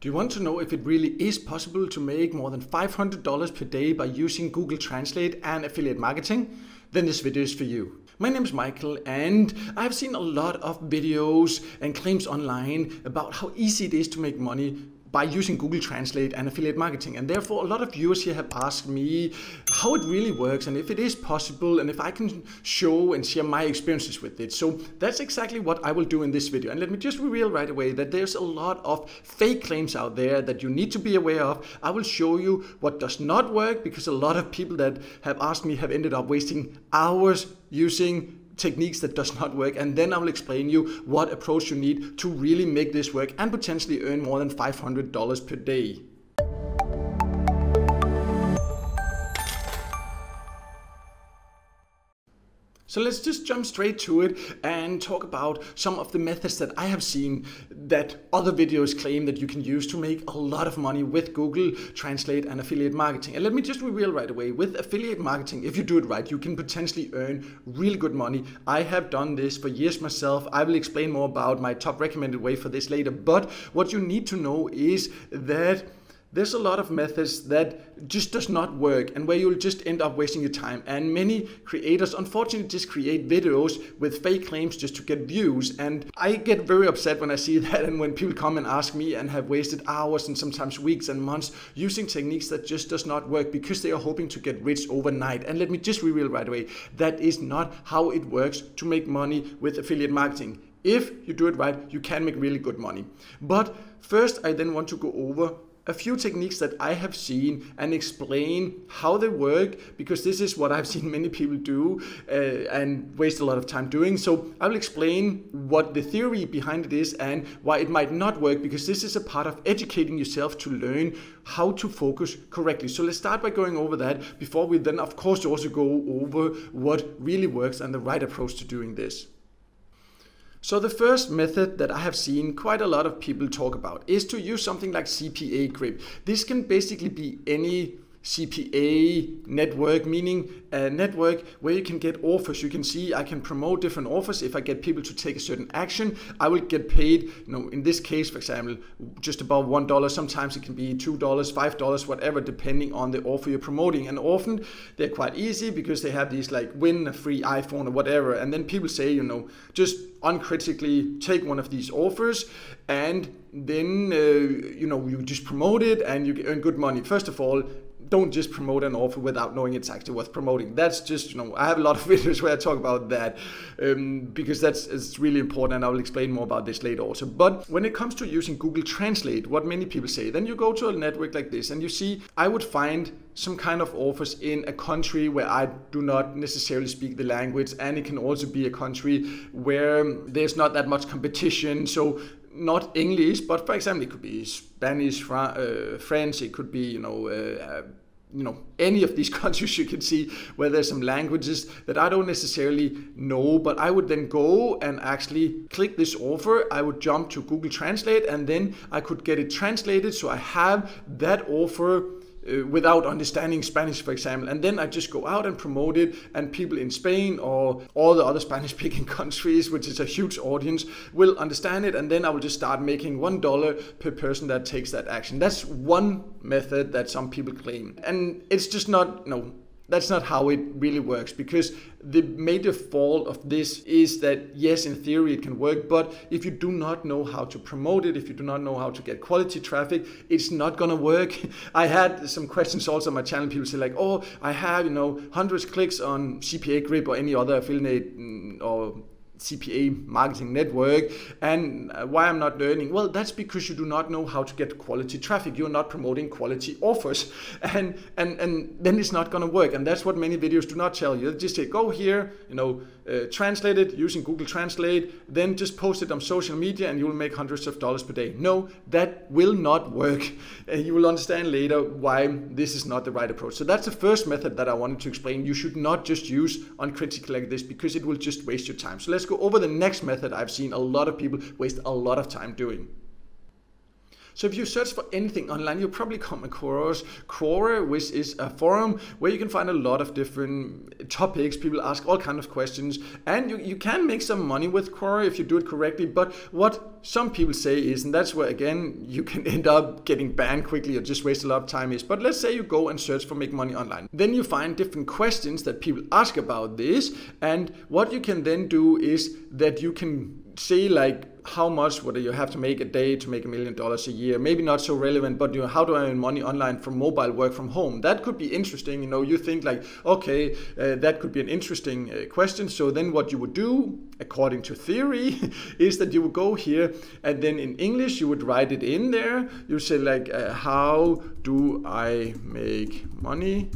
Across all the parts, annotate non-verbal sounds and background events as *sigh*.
Do you want to know if it really is possible to make more than $500 per day by using Google Translate and affiliate marketing? Then this video is for you. My name is Michael and I've seen a lot of videos and claims online about how easy it is to make money by using Google Translate and affiliate marketing. And therefore, a lot of viewers here have asked me how it really works and if it is possible and if I can show and share my experiences with it. So that's exactly what I will do in this video. And let me just reveal right away that there's a lot of fake claims out there that you need to be aware of. I will show you what does not work because a lot of people that have asked me have ended up wasting hours using techniques that does not work and then I will explain you what approach you need to really make this work and potentially earn more than $500 per day. So let's just jump straight to it and talk about some of the methods that I have seen that other videos claim that you can use to make a lot of money with Google Translate and affiliate marketing. And let me just reveal right away, with affiliate marketing, if you do it right, you can potentially earn really good money. I have done this for years myself. I will explain more about my top recommended way for this later. But what you need to know is that there's a lot of methods that just does not work and where you'll just end up wasting your time. And many creators unfortunately just create videos with fake claims just to get views. And i get very upset when i see *laughs* that and when people come and ask me and have wasted hours and sometimes weeks and months using techniques that just does not work because they are hoping to get rich overnight. And let me just reveal right away that is not how it works to make money with affiliate marketing. If you do it right you can make really good money. But first i then want to go over a few techniques that I have seen and explain how they work because this is what I've seen many people do uh, and waste a lot of time doing. So I will explain what the theory behind it is and why it might not work because this is a part of educating yourself to learn how to focus correctly. So let's start by going over that before we then of course also go over what really works and the right approach to doing this. So the first method that I have seen quite a lot of people talk about is to use something like CPA Grip. This can basically be any CPA network, meaning a network where you can get offers. You can see I can promote different offers. If I get people to take a certain action, I will get paid, you know, in this case, for example, just about $1. Sometimes it can be $2, $5, whatever, depending on the offer you're promoting. And often they're quite easy because they have these like win a free iPhone or whatever. And then people say, you know, just uncritically take one of these offers and then, uh, you know, you just promote it and you earn good money. First of all, don't just promote an offer without knowing it's actually worth promoting. That's just, you know, I have a lot of *laughs* videos where I talk about that um, because that's it's really important and I will explain more about this later also. But when it comes to using Google Translate, what many people say, then you go to a network like this and you see, I would find some kind of offers in a country where I do not necessarily speak the language, and it can also be a country where there's not that much competition. So not English, but for example, it could be Spanish, Fra- uh, French. It could be you know. Uh, you know *laughs* any of these *laughs* countries you can see where there's some languages that I don't necessarily know but I would then go and actually click this offer I would jump to Google Translate and then I could get it translated so I have that offer uh, without understanding Spanish, for example. And then I just go out and promote it, and people in Spain or all the other *laughs* Spanish speaking countries, which is a huge audience, will understand it. And then I will just start making $1 per person that takes that action. That's one method that some people claim. And it's just not, know, that's not how it really works because the major fault of this is that yes in theory it can work but if you do not know how to promote it if you do not know how to get quality traffic it's not going to work. *laughs* I had some questions also on my channel. People say like oh i have you know hundreds clicks on cpa grip or any other affiliate mm, or CPA marketing network and uh, why I'm not learning? Well that's because you do not know how to get quality traffic. You're not promoting quality offers. *laughs* And and and then it's not going to work. And that's what many videos do not tell you. They just say go here you know uh, translate it using Google Translate then just post it on social media and you will make hundreds of dollars per day. No that will not work. And you will understand later why this is not the right approach. So that's the first method that I wanted to explain. You should not just use uncritically like this because it will just waste your time. So let's go over the next method I've seen a lot of people waste a lot of time doing. So if you search for anything online, you'll probably come across Quora, which is a forum where you can find a lot of different topics. People ask all kind of questions, and you, you can make some money with Quora if you do it correctly. But what some people say is, and that's where again you can end up getting banned quickly or just waste a lot of time is, but let's say you go and search for make money online. Then you find different questions that people ask about this, and what you can then do is that you can say like how much would you have to make a day to make a million dollars a year? Maybe not so relevant but you know how do i earn money online from mobile work from home? That could be interesting you know you think like okay uh, that could be an interesting uh, question. So then what you would do according to theory *laughs* is that you would go here and then in english you would write it in there. You say like uh, how do i make money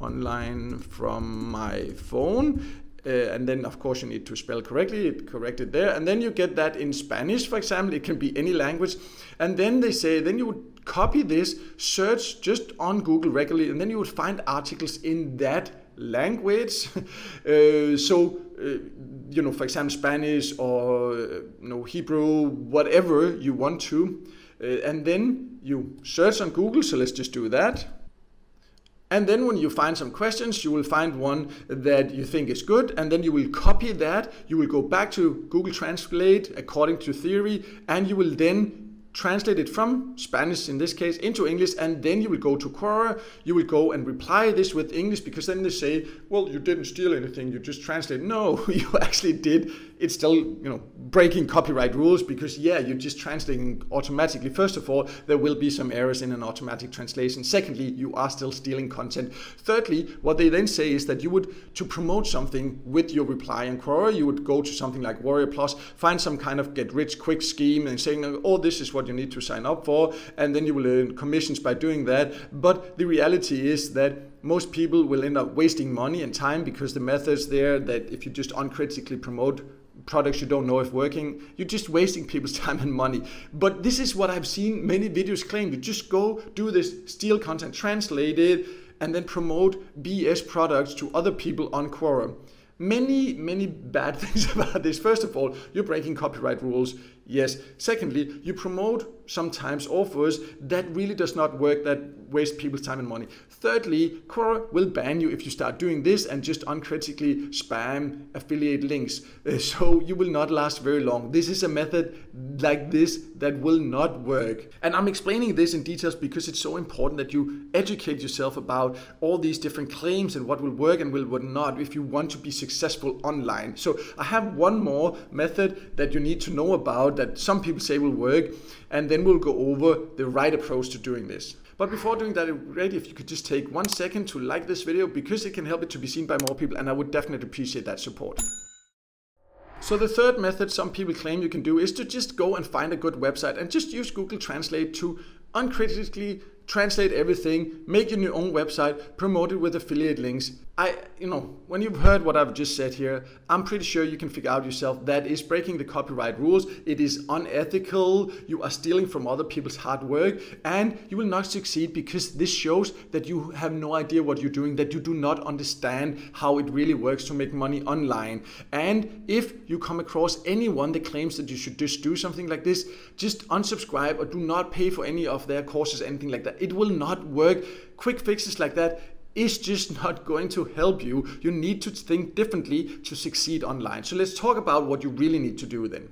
online from my phone uh, and then of course you need to spell correctly, correct it there. And then you get that in Spanish, for example, it can be any language. And then they say, then you would copy this, search just on Google regularly, and then you would find articles in that language. *laughs* uh, so, uh, you know, for example, Spanish or you know, Hebrew, whatever you want to. Uh, and then you search on Google, so let's just do that. And then when you find some questions, you will find one that you think is good, and then you will copy that. You will go back to Google Translate according to theory, and you will then translate it from Spanish in this case into English, and then you will go to Quora. You will go and reply this with English because then they say, "Well, you didn't steal anything. You just translated." No, *laughs* you actually did. It's still you know breaking copyright rules because yeah, you're just translating automatically. First of all, there will be some errors in an automatic translation. Secondly, you are still stealing content. Thirdly, what they then say is that you would to promote something with your reply in Quora, you would go to something like Warrior Plus, find some kind of get rich quick scheme and saying, "Oh, this is what." What you need to sign up for, and then you will earn commissions by doing that. But the reality is that most people will end up wasting money and time because the methods there that if you just uncritically promote products you don't know if working you're just wasting people's *laughs* time and money. But this is what i've seen many videos claim. You just go do this steal content translate it and then promote bs products to other people on quora many many bad *laughs* things about this. First of all you're breaking copyright rules Yes. Secondly, you promote sometimes offers that really does not work, that waste people's time and money. Thirdly, Quora will ban you if you start doing this and just uncritically spam affiliate links. Uh, so you will not last very long. This is a method like this that will not work. And I'm explaining this in details because it's so important that you educate yourself about all these different claims and what will work and will not if you want to be successful online. So I have one more method that you need to know about that some people say will work, and then we'll go over the right approach to doing this. But before doing that, great if you could just take one second to like this video because it can help it to be seen by more people and I would definitely appreciate that support. So the third method some people claim you can do is to just go and find a good website and just use Google Translate to uncritically translate everything, make your own website, promote it with affiliate links. I, you know, when you've heard what I've just said here, I'm pretty sure you can figure out yourself that is breaking the copyright rules. It is unethical. You are stealing from other people's hard work and you will not succeed because this shows that you have no idea what you're doing, that you do not understand how it really works to make money online. And if you come across anyone that claims that you should just do something like this, just unsubscribe or do not pay for any of their courses, anything like that it will not work. Quick fixes like that is just not going to help you. You need to think differently to succeed online. So let's talk about what you really need to do then.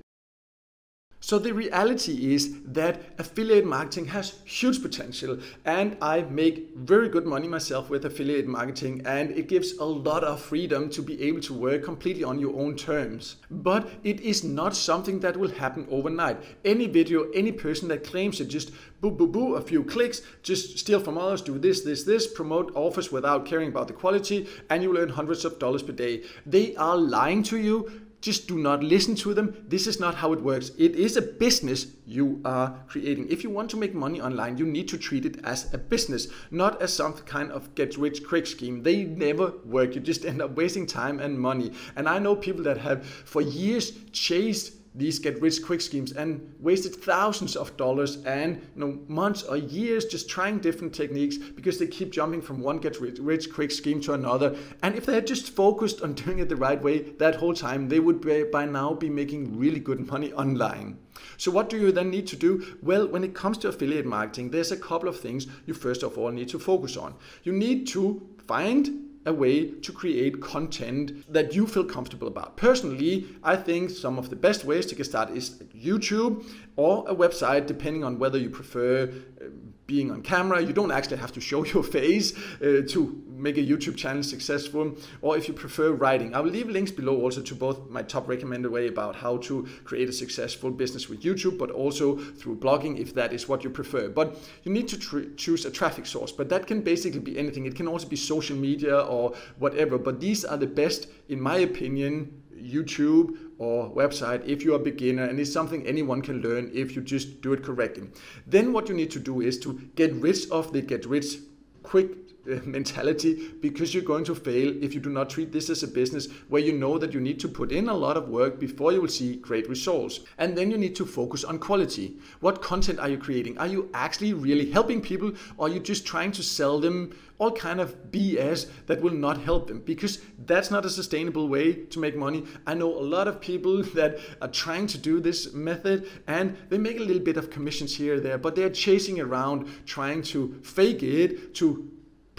So the reality is that affiliate marketing has huge potential and I make very good money myself with affiliate marketing and it gives a lot of freedom to be able to work completely on your own terms. But it is not something that will happen overnight. Any video, any person that claims to just boo boo boo, a few clicks, just steal from others, do this, this, this, promote offers without caring about the quality and you will earn hundreds of dollars per day. They are lying to you just do not listen to them. This is not how it works. It is a business you are creating. If you want to make money online, you need to treat it as a business, not as some kind of get rich quick scheme. They never work. You just end up wasting time and money. And I know people that have for years chased these get rich quick schemes and wasted thousands of dollars and you know months or years just trying different techniques because they keep jumping from one get rich quick scheme to another and if they had just focused on doing it the right way that whole time they would be, by now be making really good money online so what do you then need to do? Well, when it comes to affiliate marketing, there's a couple of things you first of all need to focus on. You need to find a way to create content that you feel comfortable about. Personally, I think some of the best ways to get started is YouTube or a website, depending on whether you prefer uh, being on camera. You don't actually have to show *laughs* your face uh, to make a YouTube channel successful, or if you prefer writing. I will leave links below also to both my top recommended way about how to create a successful business with YouTube, but also through blogging if that is what you prefer. But you need to choose a traffic source, but that can basically be anything. It can also be social media or whatever, but these are the best, in my opinion, YouTube or website if you're a beginner and it's something anyone can learn if you just do it correctly. Then what you need to do is to get rid of the get rich quick *laughs* mentality because you're going to fail if you do not treat this as a business where you know that you need to put in a lot of work before you will see great results. And then you need to focus on quality. What content are you creating? Are you actually really helping people or are you just trying to sell them all kind of BS that will not help them because that's not a sustainable way to make money. I know a lot of people *laughs* that are trying to do this method and they make a little bit of commissions here or there, but they're chasing around trying to fake it to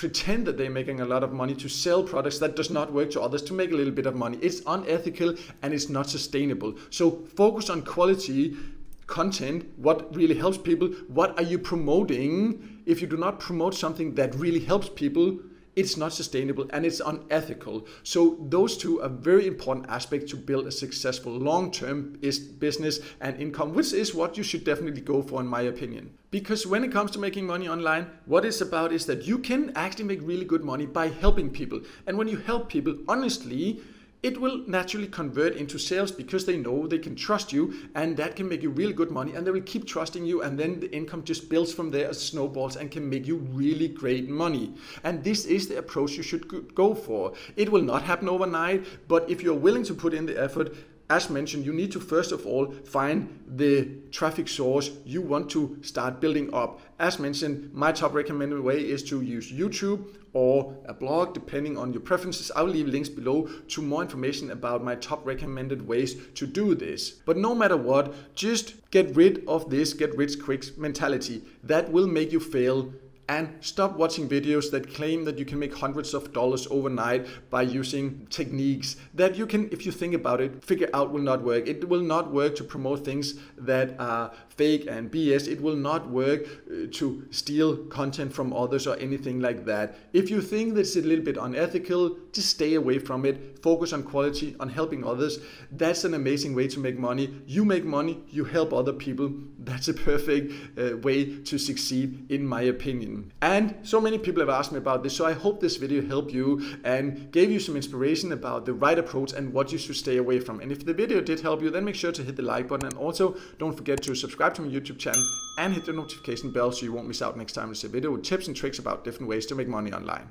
pretend that they're making a lot of money to sell products that does not work to others to make a little bit of money. It's unethical and it's not sustainable. So focus on quality content, what really helps people, what are you promoting? If you do not promote something that really helps people, it's not sustainable and it's unethical. So those two are very important aspects to build a successful long-term business and income, which is what you should definitely go for in my opinion. Because when it comes to making money online, what it's about is that you can actually make really good money by helping people. And when you help people, honestly, it will naturally convert into sales because they know they can trust you and that can make you really good money and they will keep trusting you and then the income just builds from there as snowballs and can make you really great money and this is the approach you should go for it will not happen overnight but if you're willing to put in the effort as mentioned, you need to first of all find the traffic source you want to start building up. As mentioned, my top recommended way is to use YouTube or a blog, depending on your preferences. I'll leave links below to more information about my top recommended ways to do this. But no matter what, just get rid of this get rich quick mentality. That will make you fail and stop watching videos that claim that you can make hundreds of dollars overnight by using techniques that you can, if you think about it, figure out will not work. It will not work to promote things that are fake and BS. It will not work uh, to steal content from others or anything like that. If you think that's a little bit unethical, just stay away from it. Focus on quality, on helping others. That's an amazing way to make money. You make money, you help other people. That's a perfect uh, way to succeed, in my opinion. And so many people have asked me about this, so I hope this video helped you and gave you some inspiration about the right approach and what you should stay away from. And if the video did help you, then make sure to hit the like button and also don't forget to subscribe subscribe to my YouTube channel and hit the notification bell so you won't miss out next time I see a video with tips and tricks about different ways to make money online.